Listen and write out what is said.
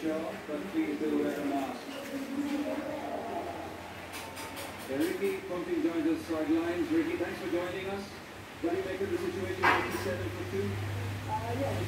for but please do wear a mask. Yeah, Ricky Ponting joins us sidelines. Ricky, thanks for joining us. What do you make of the situation 57 for 2? Uh, yes.